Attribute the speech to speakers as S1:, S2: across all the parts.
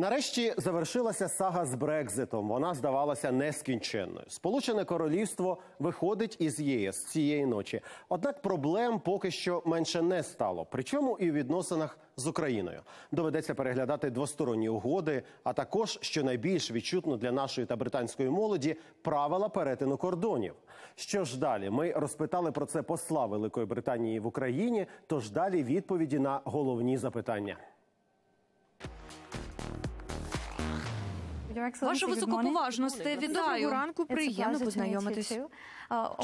S1: Нарешті завершилася сага з Брекзитом. Вона здавалася нескінченною. Сполучене Королівство виходить із ЄС цієї ночі. Однак проблем поки що менше не стало. Причому і в відносинах з Україною доведеться переглядати двосторонні угоди, а також, що найбільш відчутно для нашої та британської молоді, правила перетину кордонів. Що ж далі? Ми розпитали про це посла Великої Британії в Україні. Тож далі відповіді на головні запитання.
S2: Ваше високоповажносте, вітаю.
S3: Доброго ранку, приємно познайомитись.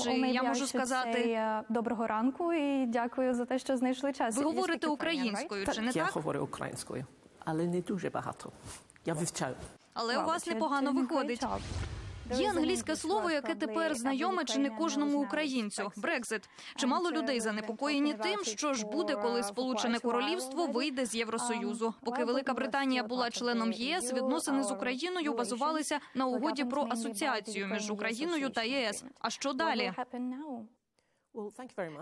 S2: Чи я можу сказати-
S3: доброго ранку і дякую за те, що знайшли час.
S2: Ви говорите українською, чи не
S4: я говорю українською, але не дуже багато. Я вивчаю.
S2: Але у вас непогано виходить. Є англійське слово, яке тепер знайоме чи не кожному українцю. Брекзит. Чимало людей занепокоєні тим, що ж буде, коли Сполучене Королівство вийде з Євросоюзу. Поки Велика Британія була членом ЄС, відносини з Україною базувалися на угоді про асоціацію між Україною та ЄС. А що далі?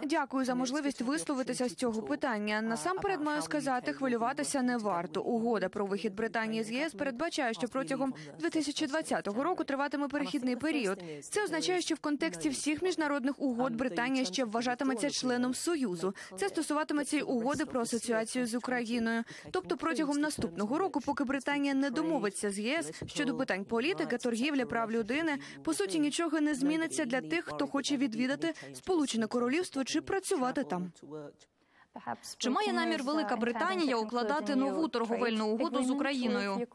S4: Дякую за можливість висловитися з цього питання. Насамперед маю сказати, хвилюватися не варто. Угода про вихід Британії з ЄС передбачає, що протягом 2020 року триватиме перехідний період. Це означає, що в контексті всіх міжнародних угод Британія ще вважатиметься членом союзу. Це стосуватиметься й угоди про асоціацію з Україною. Тобто, протягом наступного року, поки Британія не домовиться з ЄС щодо питань політики, торгівлі, прав людини, по суті нічого не зміниться для тих, хто хоче відвідати Сполучене Королівство чи працювати там.
S2: Чи має намір Велика Британія укладати нову торговельну угоду з Україною?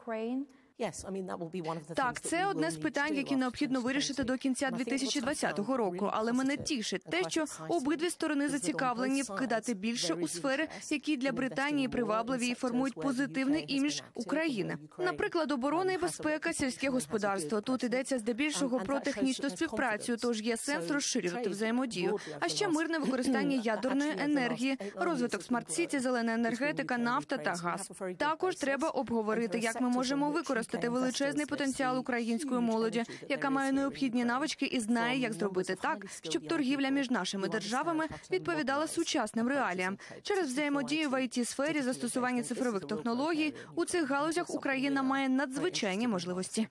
S4: Так, це одне з питань, які необхідно вирішити до кінця 2020 року. Але мене тішить те, що обидві сторони зацікавлені вкидати більше у сфери, які для Британії привабливі і формують позитивний імідж України. Наприклад, оборона і безпека, сільське господарство. Тут йдеться здебільшого про технічну співпрацю, тож є сенс розширювати взаємодію. А ще мирне використання ядерної енергії, розвиток smart city, зелена енергетика, нафта та газ. Також треба обговорити, як ми можемо використати величезний потенціал української молоді, яка має необхідні навички і знає, як зробити так, щоб торгівля між нашими державами відповідала сучасним реаліям. Через взаємодію в it сфері застосування цифрових технологій у цих галузях Україна має надзвичайні можливості.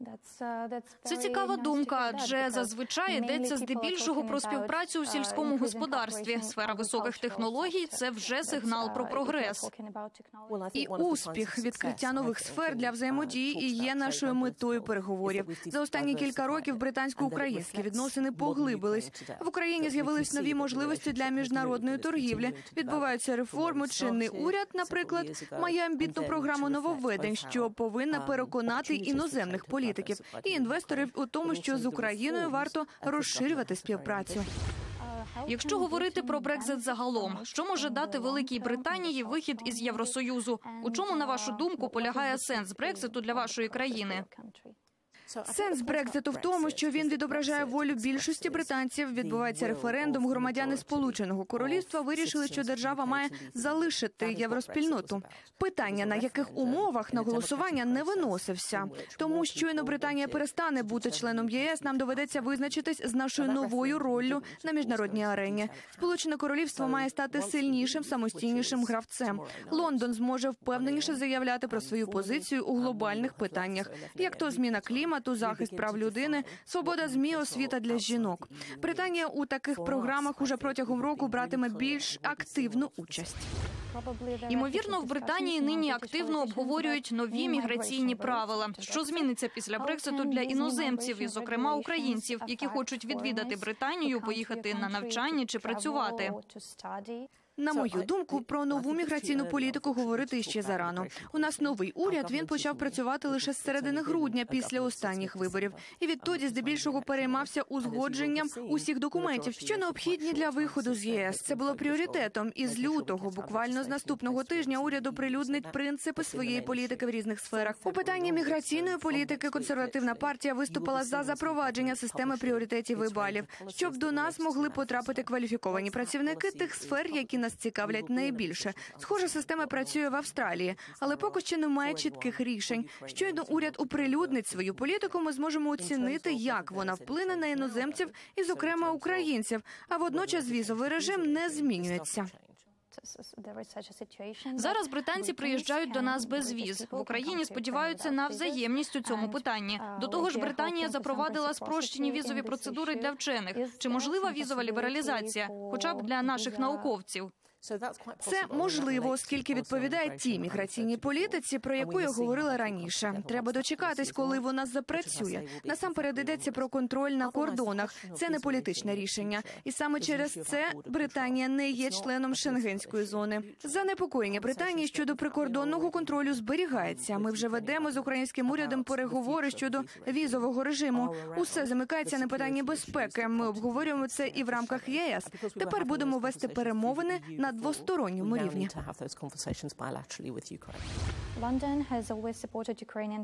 S3: Uh,
S2: Це цікава думка, адже зазвичай йдеться здебільшого про співпрацю у
S3: uh,
S2: сільському господарстві. Сфера високих технологій це вже сигнал про
S3: uh,
S2: прогрес.
S3: about technology.
S4: І
S5: І
S4: успіх відкриття нових сфер для взаємодії і є нашою метою переговорів. За останні кілька років британсько-українські відносини поглибились. В Україні з'явились нові можливості для міжнародної торгівлі. Відбуваються реформи. Чинний уряд, наприклад, має амбітну програму нововведень, що повинна переконати іноземних політиків і інвесторів у тому, що з Україною варто розширювати співпрацю.
S2: Якщо говорити про Брекзит загалом, що може дати Великій Британії вихід із Євросоюзу? У чому, на вашу думку, полягає сенс Брекзиту для вашої країни?
S4: Сенс Брекзиту в тому, що він відображає волю більшості британців. Відбувається референдум. Громадяни Сполученого Королівства вирішили, що держава має залишити євроспільноту. Питання на яких умовах на голосування не виносився. Тому щойно Британія перестане бути членом ЄС. Нам доведеться визначитись з нашою новою роллю на міжнародній арені. Сполучене Королівство має стати сильнішим, самостійнішим гравцем. Лондон зможе впевненіше заявляти про свою позицію у глобальних питаннях, як то зміна клімату, захист прав людини, свобода змі, освіта для жінок. Британія у таких програмах уже протягом року братиме більш активну участь.
S2: Ймовірно, в Британії нині активно обговорюють нові міграційні правила. Що зміниться після Брекситу для іноземців, і зокрема українців, які хочуть відвідати Британію, поїхати на навчання чи працювати?
S4: На мою думку, про нову міграційну політику говорити ще зарано. У нас новий уряд. Він почав працювати лише з середини грудня після останніх виборів, і відтоді здебільшого переймався узгодженням усіх документів, що необхідні для виходу з ЄС. Це було пріоритетом. І з лютого, буквально з наступного тижня, уряд оприлюднить принципи своєї політики в різних сферах. У питанні міграційної політики консервативна партія виступила за запровадження системи пріоритетів і балів, щоб до нас могли потрапити кваліфіковані працівники тих сфер, які нас цікавлять найбільше. Схожа система працює в Австралії, але поки що немає чітких рішень. Щойно уряд оприлюднить свою політику, ми зможемо оцінити, як вона вплине на іноземців і, зокрема, українців. А водночас візовий режим не змінюється.
S2: Зараз британці приїжджають до нас без віз. В Україні сподіваються на взаємність у цьому питанні. До того ж, Британія запровадила спрощені візові процедури для вчених. Чи можлива візова лібералізація, хоча б для наших науковців?
S4: Це можливо, оскільки відповідає тій міграційній політиці, про яку я говорила раніше. Треба дочекатись, коли вона запрацює. Насамперед йдеться про контроль на кордонах. Це не політичне рішення, і саме через це Британія не є членом шенгенської зони. Занепокоєння Британії щодо прикордонного контролю зберігається. Ми вже ведемо з українським урядом переговори щодо візового режиму. Усе замикається на питанні безпеки. Ми обговорюємо це і в рамках ЄС. Тепер будемо вести перемовини на двосторонньому рівні.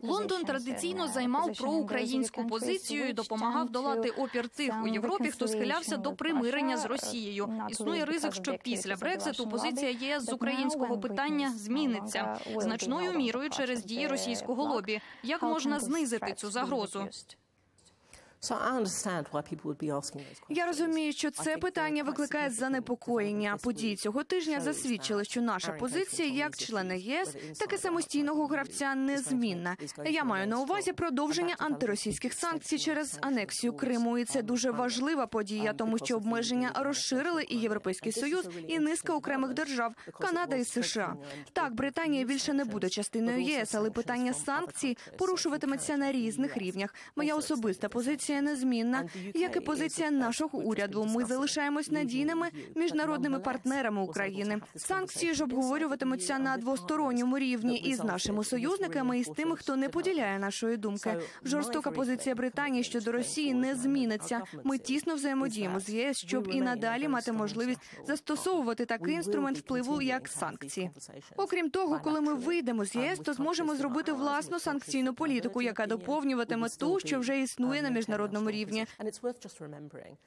S2: Лондон традиційно займав проукраїнську позицію і допомагав долати опір тих у Європі, хто схилявся до примирення з Росією. Існує ризик, що після Брекзиту позиція ЄС з українського питання зміниться значною мірою через дії російського лобі. Як можна знизити цю загрозу?
S4: Я розумію, що це питання викликає занепокоєння. Події цього тижня засвідчили, що наша позиція як члена ЄС, так і самостійного гравця незмінна. Я маю на увазі продовження антиросійських санкцій через анексію Криму. І це дуже важлива подія, тому що обмеження розширили і Європейський Союз, і низка окремих держав Канада і США. Так, Британія більше не буде частиною ЄС, але питання санкцій порушуватиметься на різних рівнях. Моя особиста позиція незмінна, як і позиція нашого уряду. Ми залишаємось надійними міжнародними партнерами України. Санкції ж обговорюватимуться на двосторонньому рівні із нашими союзниками і з тими, хто не поділяє нашої думки. Жорстока позиція Британії щодо Росії не зміниться. Ми тісно взаємодіємо з ЄС, щоб і надалі мати можливість застосовувати такий інструмент впливу, як санкції. Окрім того, коли ми вийдемо з ЄС, то зможемо зробити власну санкційну політику, яка доповнюватиме ту, що вже існує на міжнародному рівні.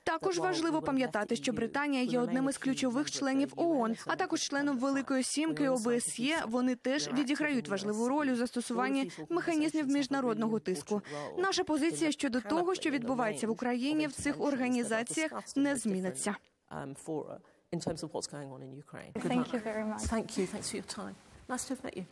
S4: Також важливо пам'ятати, що Британія є одним із ключових членів ООН, а також членом Великої Сімки ОБСЄ. Вони теж відіграють важливу роль у застосуванні механізмів міжнародного тиску. Наша позиція щодо того, що відбувається в Україні в цих організаціях, не зміниться.
S5: in terms of what's going on in Ukraine.
S3: Thank you very much.
S5: Thank you. Thanks for your time. Nice to have met you.